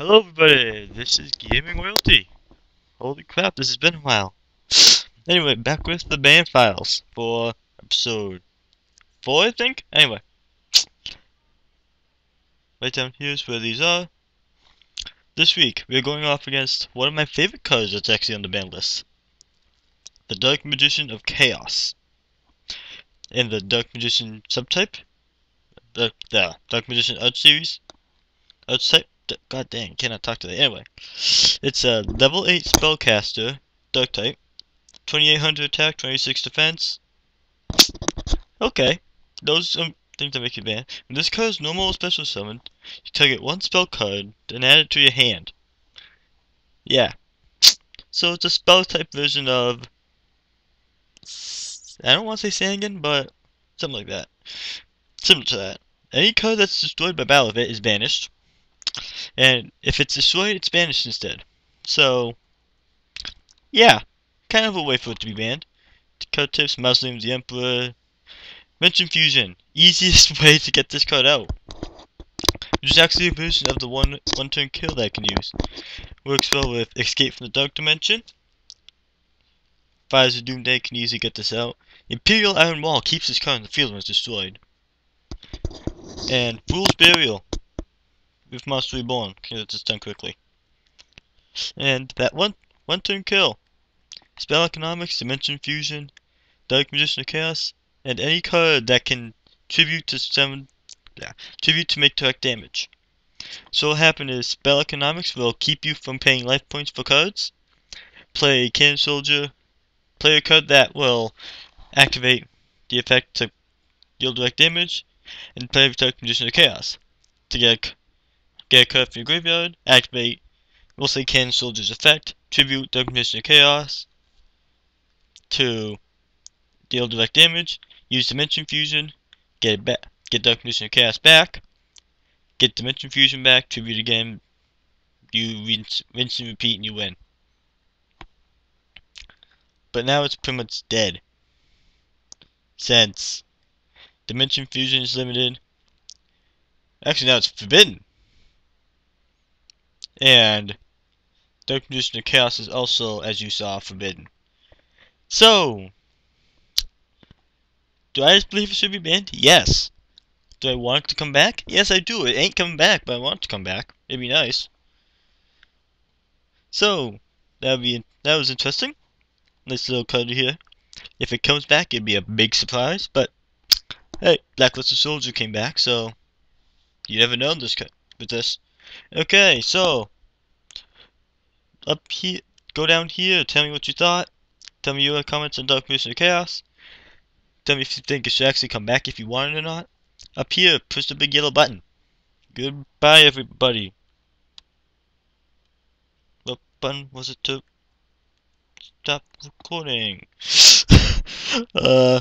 Hello everybody, this is Gaming Royalty. Holy crap, this has been a while. Anyway, back with the Banned Files for episode 4 I think? Anyway. Right down here is where these are. This week, we're going off against one of my favorite cards that's actually on the band list. The Dark Magician of Chaos. In the Dark Magician subtype. The, the Dark Magician Art Series. Art type God dang, cannot talk today. Anyway, it's a level 8 spellcaster, dark type, 2800 attack, 26 defense. Okay, those are things that make you bad. When this card is normal or special summoned, you target one spell card, then add it to your hand. Yeah. So it's a spell type version of. I don't want to say Sangan, but something like that. Similar to that. Any card that's destroyed by battle of it is banished. And if it's destroyed, it's banished instead. So, yeah, kind of a way for it to be banned. Card tips, Mausoleum the Emperor. Dimension Fusion, easiest way to get this card out. There's actually a version of the one one turn kill that I can use. Works well with Escape from the Dark Dimension. Fires of Doomsday can easily get this out. Imperial Iron Wall keeps this card in the field when it's destroyed. And Foolish Burial with Monster Reborn. Can get this done quickly. And that one one turn kill. Spell Economics, Dimension Fusion, Dark Magician of Chaos, and any card that can tribute to summon yeah, tribute to make direct damage. So what happens is Spell Economics will keep you from paying life points for cards. Play Cannon Soldier, play a card that will activate the effect to deal direct damage, and play Dark Magician of Chaos to get Get a card from your graveyard, activate mostly Cannon Soldier's effect, tribute Dark of Chaos to deal direct damage, use Dimension Fusion, get back, get Dark of Chaos back, get Dimension Fusion back, tribute again, you rinse, rinse and repeat and you win. But now it's pretty much dead. Since Dimension Fusion is limited. Actually now it's forbidden. And Dark Magician of Chaos is also, as you saw, forbidden. So, do I just believe it should be banned? Yes. Do I want it to come back? Yes, I do. It ain't coming back, but I want it to come back. It'd be nice. So, that would be that was interesting. Nice little card here. If it comes back, it'd be a big surprise. But hey, Black Luster Soldier came back, so you never know this with this. Okay, so up here, go down here. Tell me what you thought. Tell me your comments on Dark of Chaos. Tell me if you think it should actually come back if you want it or not. Up here, push the big yellow button. Goodbye, everybody. What button was it to stop recording? uh.